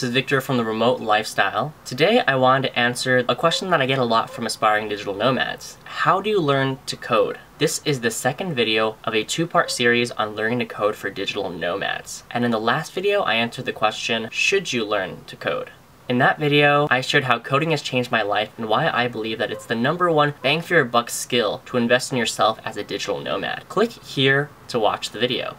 this is Victor from The Remote Lifestyle. Today I wanted to answer a question that I get a lot from aspiring digital nomads. How do you learn to code? This is the second video of a two-part series on learning to code for digital nomads. And in the last video I answered the question, should you learn to code? In that video, I shared how coding has changed my life and why I believe that it's the number one bang for your buck skill to invest in yourself as a digital nomad. Click here to watch the video.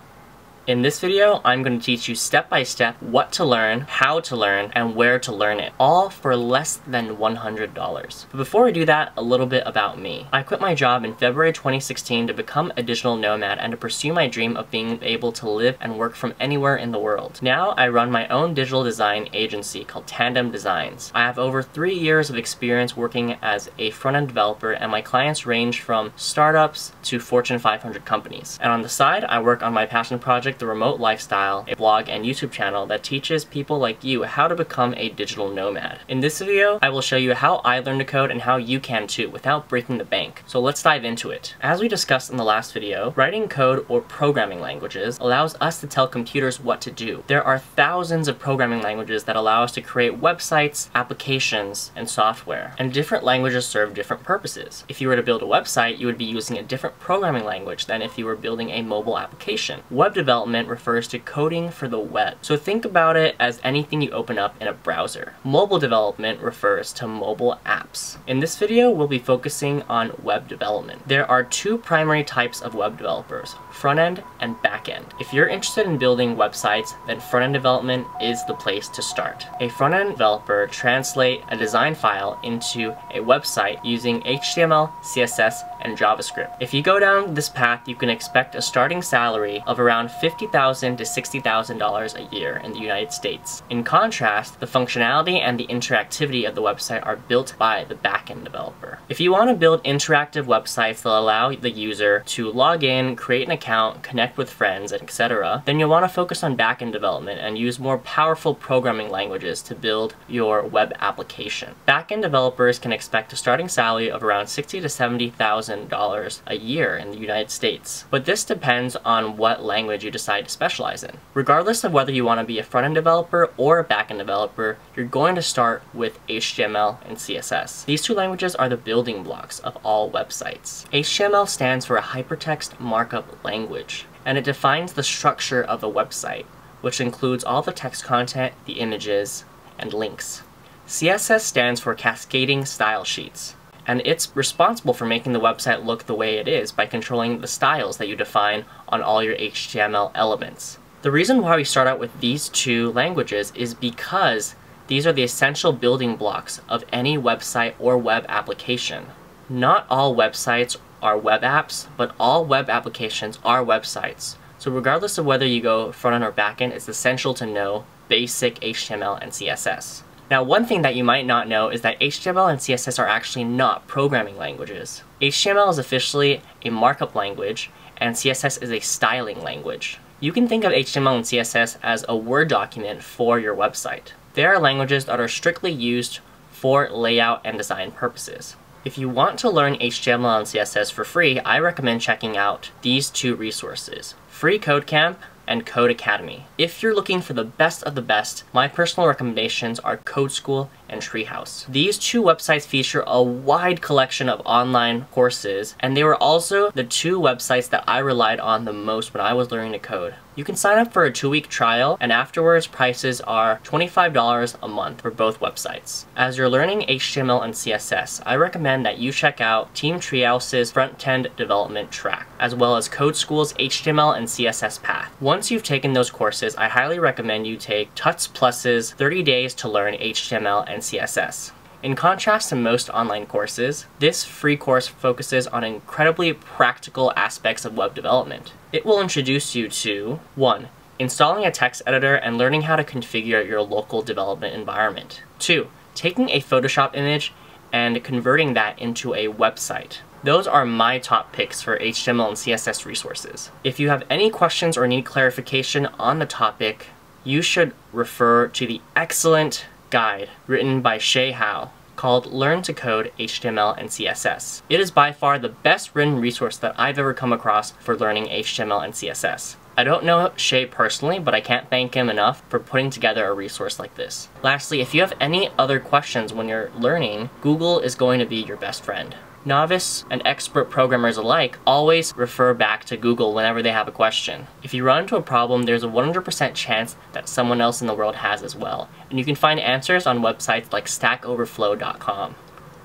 In this video, I'm going to teach you step by step what to learn, how to learn, and where to learn it, all for less than $100. But before I do that, a little bit about me. I quit my job in February 2016 to become a digital nomad and to pursue my dream of being able to live and work from anywhere in the world. Now, I run my own digital design agency called Tandem Designs. I have over three years of experience working as a front-end developer and my clients range from startups to Fortune 500 companies. And on the side, I work on my passion project project The Remote Lifestyle, a blog and YouTube channel that teaches people like you how to become a digital nomad. In this video, I will show you how I learned to code and how you can too without breaking the bank. So let's dive into it. As we discussed in the last video, writing code or programming languages allows us to tell computers what to do. There are thousands of programming languages that allow us to create websites, applications, and software. And different languages serve different purposes. If you were to build a website, you would be using a different programming language than if you were building a mobile application. Web development development refers to coding for the web. So think about it as anything you open up in a browser. Mobile development refers to mobile apps. In this video, we'll be focusing on web development. There are two primary types of web developers, front-end and back-end. If you're interested in building websites, then front-end development is the place to start. A front-end developer translate a design file into a website using HTML, CSS, and JavaScript. If you go down this path, you can expect a starting salary of around 50,000 to $60,000 a year in the United States. In contrast, the functionality and the interactivity of the website are built by the backend developer. If you want to build interactive websites that allow the user to log in, create an account, connect with friends, etc., then you'll want to focus on backend development and use more powerful programming languages to build your web application. Backend developers can expect a starting salary of around $60 to $70,000 a year in the United States. But this depends on what language you decide to specialize in. Regardless of whether you want to be a front-end developer or a back-end developer, you're going to start with HTML and CSS. These two languages are the building blocks of all websites. HTML stands for a hypertext markup language, and it defines the structure of a website, which includes all the text content, the images, and links. CSS stands for Cascading Style Sheets, and it's responsible for making the website look the way it is by controlling the styles that you define on all your HTML elements. The reason why we start out with these two languages is because these are the essential building blocks of any website or web application. Not all websites are web apps, but all web applications are websites. So regardless of whether you go front end or back end, it's essential to know basic HTML and CSS. Now one thing that you might not know is that HTML and CSS are actually not programming languages. HTML is officially a markup language and CSS is a styling language. You can think of HTML and CSS as a Word document for your website. They are languages that are strictly used for layout and design purposes. If you want to learn HTML and CSS for free, I recommend checking out these two resources, Free Code Camp and Codecademy. If you're looking for the best of the best, my personal recommendations are Code School and Treehouse. These two websites feature a wide collection of online courses, and they were also the two websites that I relied on the most when I was learning to code. You can sign up for a two-week trial, and afterwards prices are $25 a month for both websites. As you're learning HTML and CSS, I recommend that you check out Team Treehouse's front-end development track, as well as Code School's HTML and CSS path. Once you've taken those courses, I highly recommend you take Tuts Plus's 30 Days to Learn HTML and CSS. In contrast to most online courses, this free course focuses on incredibly practical aspects of web development. It will introduce you to 1. Installing a text editor and learning how to configure your local development environment. 2. Taking a Photoshop image and converting that into a website. Those are my top picks for HTML and CSS resources. If you have any questions or need clarification on the topic, you should refer to the excellent guide written by Shay Howe called Learn to Code HTML and CSS. It is by far the best written resource that I've ever come across for learning HTML and CSS. I don't know Shay personally, but I can't thank him enough for putting together a resource like this. Lastly, if you have any other questions when you're learning, Google is going to be your best friend. Novice and expert programmers alike always refer back to Google whenever they have a question. If you run into a problem, there's a 100% chance that someone else in the world has as well, and you can find answers on websites like stackoverflow.com.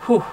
Whew.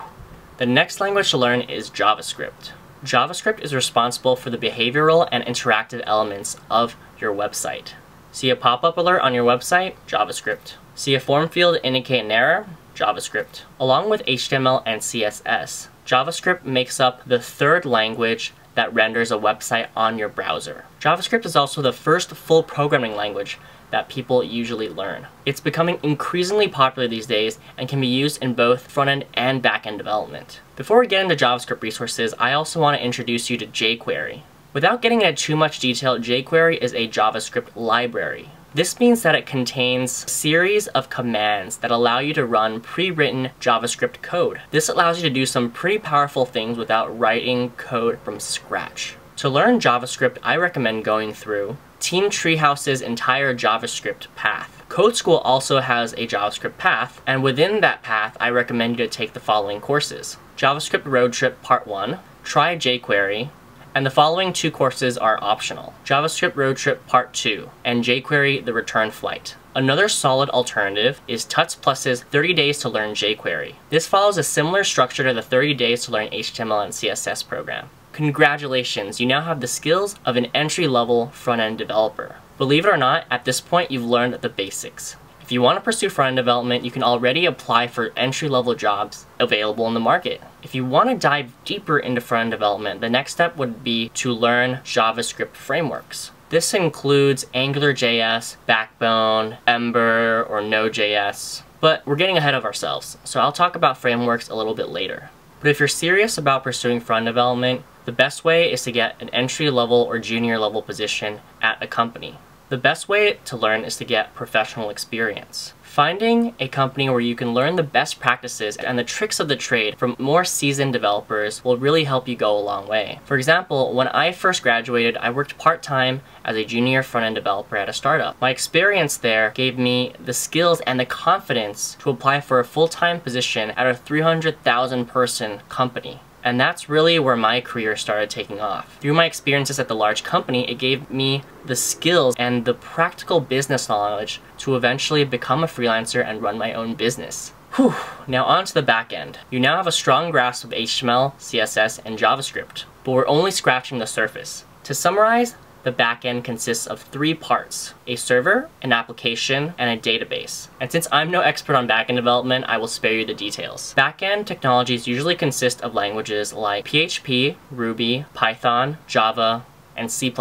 The next language to learn is JavaScript. JavaScript is responsible for the behavioral and interactive elements of your website. See a pop-up alert on your website? JavaScript. See a form field indicate an error? JavaScript. Along with HTML and CSS, JavaScript makes up the third language that renders a website on your browser. JavaScript is also the first full programming language that people usually learn. It's becoming increasingly popular these days and can be used in both front-end and back-end development. Before we get into JavaScript resources, I also want to introduce you to jQuery. Without getting into too much detail, jQuery is a JavaScript library. This means that it contains a series of commands that allow you to run pre-written JavaScript code. This allows you to do some pretty powerful things without writing code from scratch. To learn JavaScript, I recommend going through Team Treehouse's entire JavaScript path. Code School also has a JavaScript path, and within that path, I recommend you to take the following courses. JavaScript Road Trip Part 1, Try jQuery, and the following two courses are optional. JavaScript Road Trip Part 2, and jQuery The Return Flight. Another solid alternative is Tuts Plus's 30 Days to Learn jQuery. This follows a similar structure to the 30 Days to Learn HTML and CSS program. Congratulations, you now have the skills of an entry-level front-end developer. Believe it or not, at this point you've learned the basics. If you want to pursue front-end development, you can already apply for entry-level jobs available in the market. If you want to dive deeper into front-end development, the next step would be to learn JavaScript frameworks. This includes AngularJS, Backbone, Ember, or Node.js, but we're getting ahead of ourselves, so I'll talk about frameworks a little bit later. But if you're serious about pursuing front end development, the best way is to get an entry level or junior level position at a company. The best way to learn is to get professional experience. Finding a company where you can learn the best practices and the tricks of the trade from more seasoned developers will really help you go a long way. For example, when I first graduated, I worked part-time as a junior front-end developer at a startup. My experience there gave me the skills and the confidence to apply for a full-time position at a 300,000 person company. And that's really where my career started taking off. Through my experiences at the large company, it gave me the skills and the practical business knowledge to eventually become a freelancer and run my own business. Whew, now on to the back end. You now have a strong grasp of HTML, CSS, and JavaScript, but we're only scratching the surface. To summarize, the backend consists of three parts, a server, an application, and a database. And since I'm no expert on backend development, I will spare you the details. Backend technologies usually consist of languages like PHP, Ruby, Python, Java, and C++.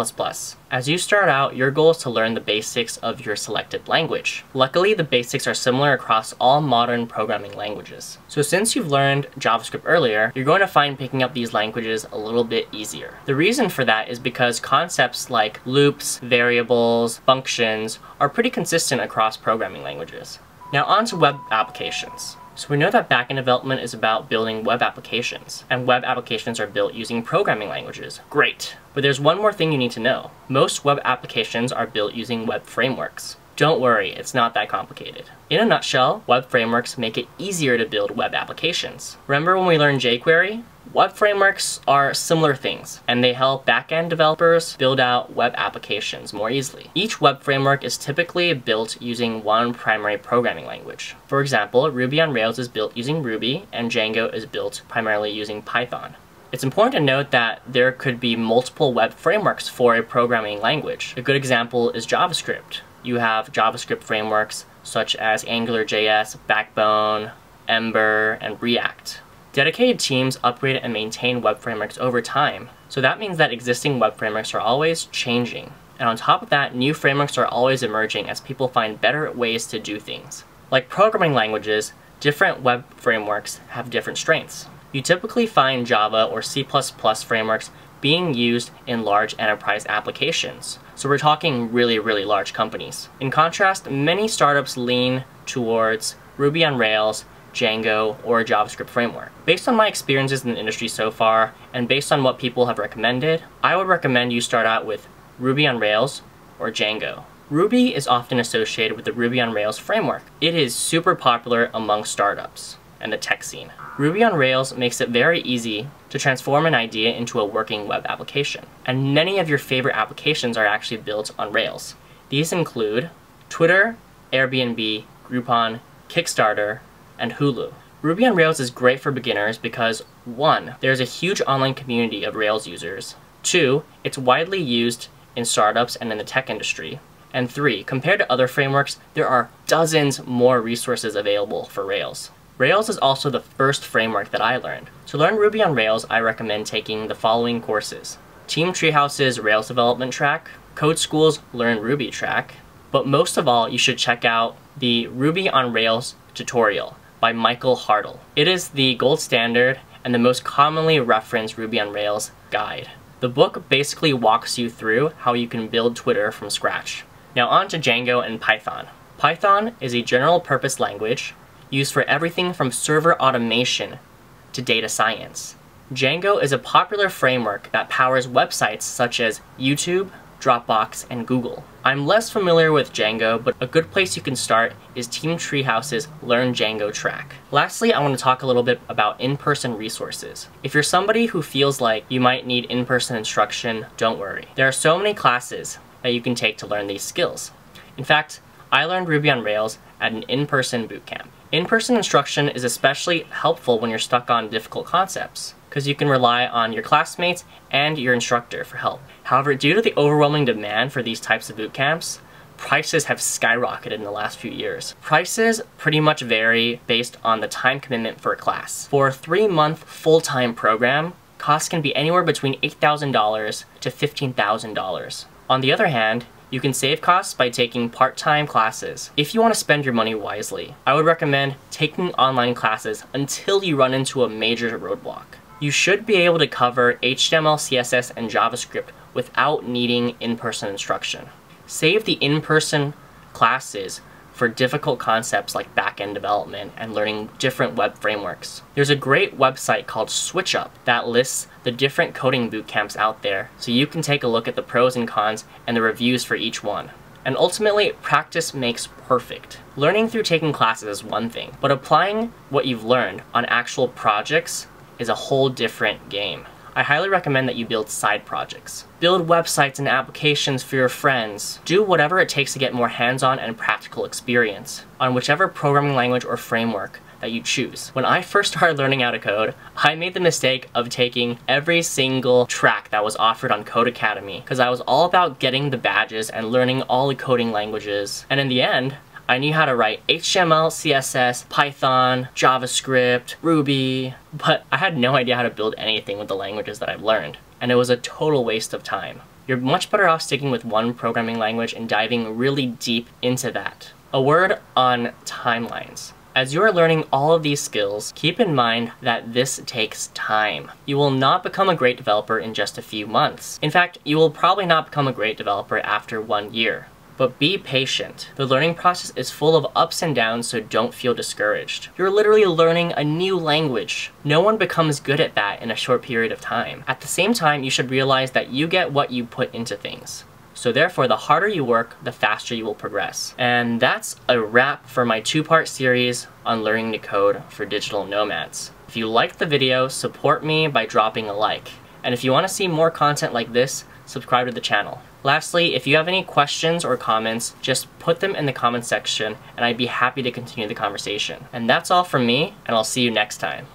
As you start out, your goal is to learn the basics of your selected language. Luckily, the basics are similar across all modern programming languages. So since you've learned JavaScript earlier, you're going to find picking up these languages a little bit easier. The reason for that is because concepts like loops, variables, functions are pretty consistent across programming languages. Now on to web applications. So we know that backend development is about building web applications, and web applications are built using programming languages. Great! But there's one more thing you need to know. Most web applications are built using web frameworks. Don't worry, it's not that complicated. In a nutshell, web frameworks make it easier to build web applications. Remember when we learned jQuery? Web frameworks are similar things, and they help backend developers build out web applications more easily. Each web framework is typically built using one primary programming language. For example, Ruby on Rails is built using Ruby, and Django is built primarily using Python. It's important to note that there could be multiple web frameworks for a programming language. A good example is JavaScript. You have JavaScript frameworks such as AngularJS, Backbone, Ember, and React. Dedicated teams upgrade and maintain web frameworks over time, so that means that existing web frameworks are always changing. And on top of that, new frameworks are always emerging as people find better ways to do things. Like programming languages, different web frameworks have different strengths. You typically find Java or C++ frameworks being used in large enterprise applications. So we're talking really, really large companies. In contrast, many startups lean towards Ruby on Rails Django, or a JavaScript framework. Based on my experiences in the industry so far, and based on what people have recommended, I would recommend you start out with Ruby on Rails, or Django. Ruby is often associated with the Ruby on Rails framework. It is super popular among startups and the tech scene. Ruby on Rails makes it very easy to transform an idea into a working web application. And many of your favorite applications are actually built on Rails. These include Twitter, Airbnb, Groupon, Kickstarter, and Hulu. Ruby on Rails is great for beginners because 1. There's a huge online community of Rails users. 2. It's widely used in startups and in the tech industry. And 3. Compared to other frameworks, there are dozens more resources available for Rails. Rails is also the first framework that I learned. To learn Ruby on Rails, I recommend taking the following courses. Team Treehouse's Rails Development track, Code School's Learn Ruby track, but most of all, you should check out the Ruby on Rails tutorial by Michael Hartl. It is the gold standard and the most commonly referenced Ruby on Rails guide. The book basically walks you through how you can build Twitter from scratch. Now on to Django and Python. Python is a general purpose language used for everything from server automation to data science. Django is a popular framework that powers websites such as YouTube, Dropbox, and Google. I'm less familiar with Django, but a good place you can start is Team Treehouse's Learn Django track. Lastly, I want to talk a little bit about in-person resources. If you're somebody who feels like you might need in-person instruction, don't worry. There are so many classes that you can take to learn these skills. In fact, I learned Ruby on Rails at an in-person bootcamp. In-person instruction is especially helpful when you're stuck on difficult concepts, because you can rely on your classmates and your instructor for help. However, due to the overwhelming demand for these types of bootcamps, prices have skyrocketed in the last few years. Prices pretty much vary based on the time commitment for a class. For a three-month full-time program, costs can be anywhere between $8,000 to $15,000. On the other hand, you can save costs by taking part-time classes. If you want to spend your money wisely, I would recommend taking online classes until you run into a major roadblock. You should be able to cover HTML, CSS, and JavaScript without needing in-person instruction. Save the in-person classes for difficult concepts like back-end development and learning different web frameworks. There's a great website called SwitchUp that lists the different coding bootcamps out there so you can take a look at the pros and cons and the reviews for each one. And ultimately, practice makes perfect. Learning through taking classes is one thing, but applying what you've learned on actual projects is a whole different game. I highly recommend that you build side projects. Build websites and applications for your friends. Do whatever it takes to get more hands-on and practical experience on whichever programming language or framework that you choose. When I first started learning how to code, I made the mistake of taking every single track that was offered on Codecademy because I was all about getting the badges and learning all the coding languages. And in the end, I knew how to write HTML, CSS, Python, JavaScript, Ruby, but I had no idea how to build anything with the languages that I've learned, and it was a total waste of time. You're much better off sticking with one programming language and diving really deep into that. A word on timelines. As you are learning all of these skills, keep in mind that this takes time. You will not become a great developer in just a few months. In fact, you will probably not become a great developer after one year. But be patient. The learning process is full of ups and downs, so don't feel discouraged. You're literally learning a new language. No one becomes good at that in a short period of time. At the same time, you should realize that you get what you put into things. So therefore, the harder you work, the faster you will progress. And that's a wrap for my two-part series on learning to code for digital nomads. If you liked the video, support me by dropping a like. And if you want to see more content like this, subscribe to the channel. Lastly, if you have any questions or comments, just put them in the comments section and I'd be happy to continue the conversation. And that's all from me, and I'll see you next time.